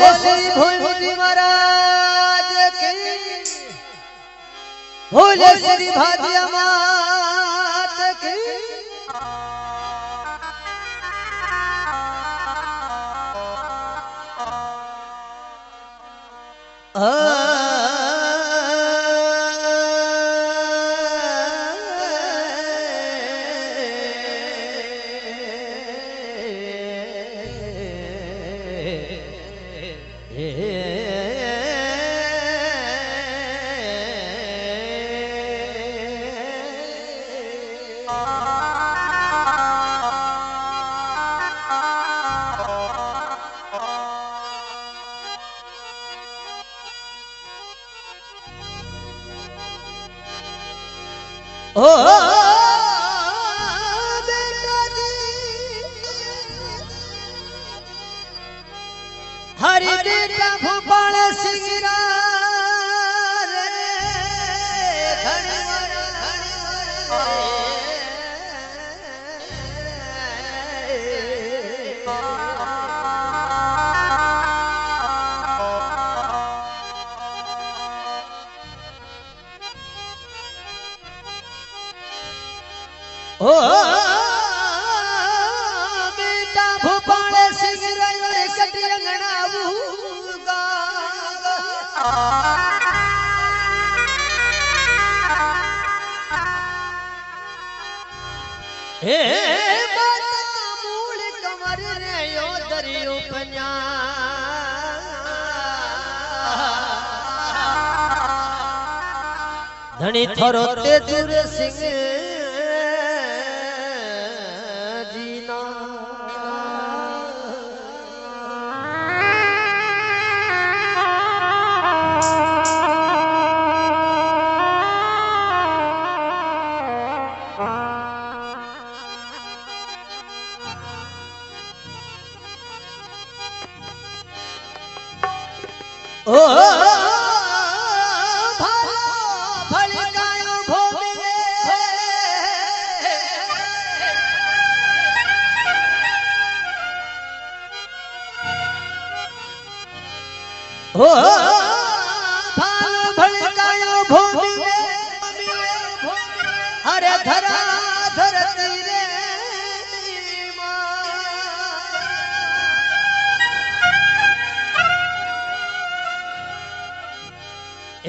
श्री महाराज की। भोले श्री मात की। ओ बेटा भोपाल सिंह रे कटियंगना वूगा हे बात मूल कमर रे यो दरियो पन्या। धनी थरो तेजुर सिंह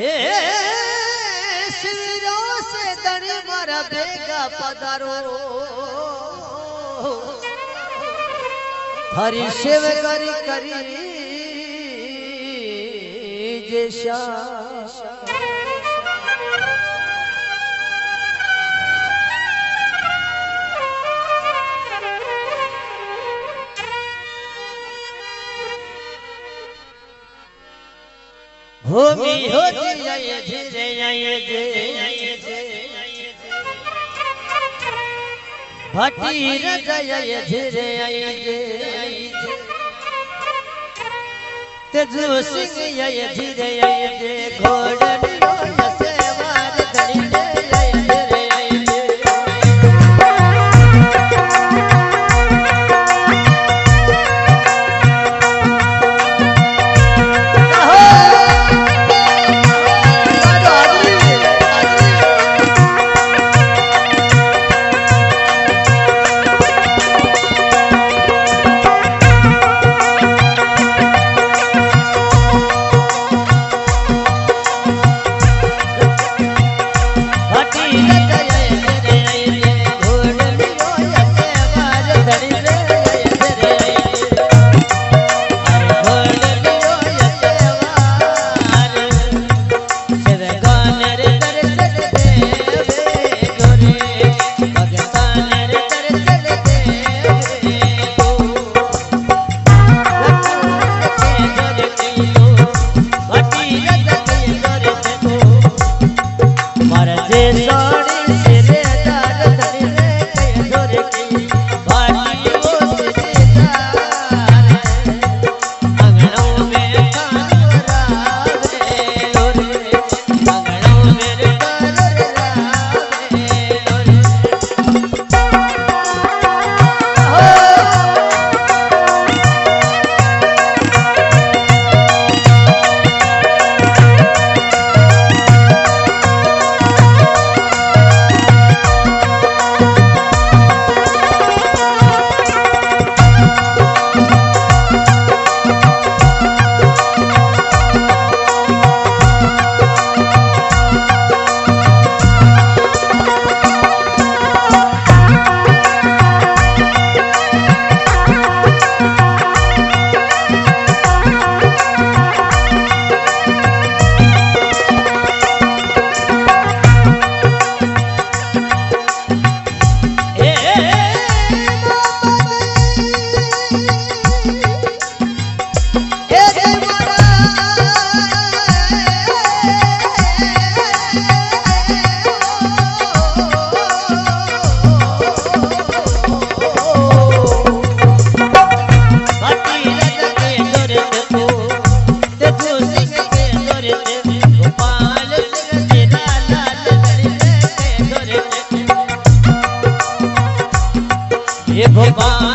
हे से दड़ी मारा बेगा पधारो हरि शिव करी करी जय होमी होती जाए धीरे जाए भटी रजाए धीरे आए तेजू सिंह आए धीरे आए घोड़नी Bye.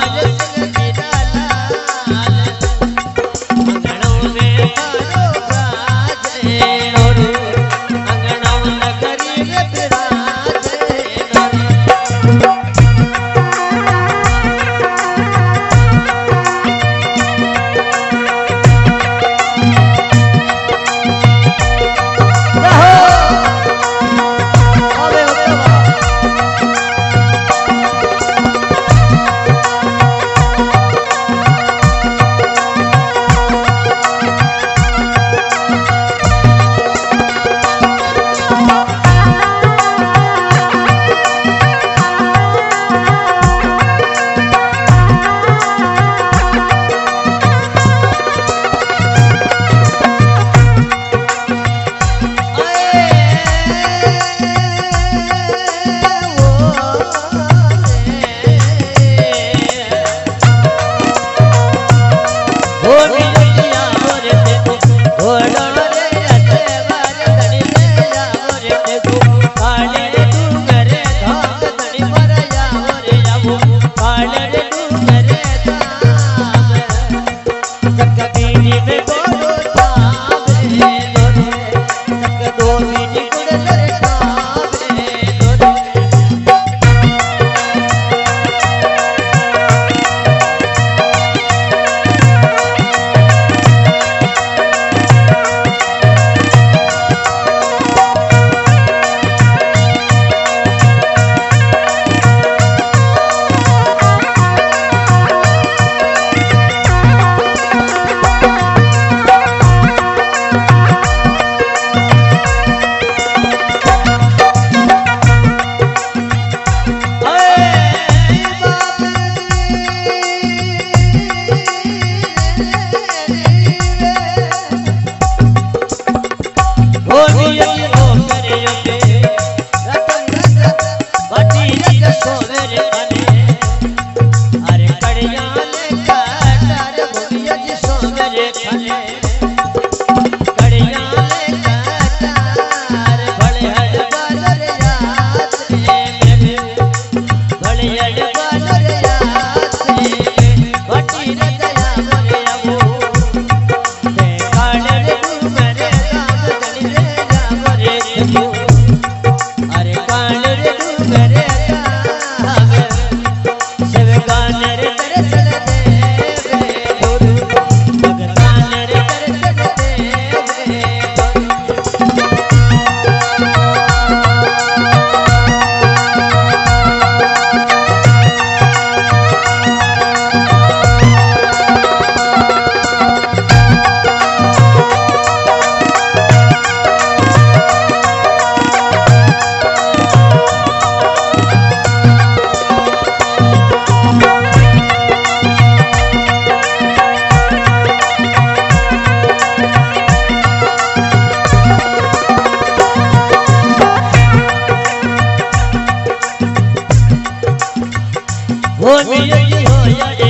हो मियजी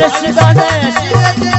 这时代，这时。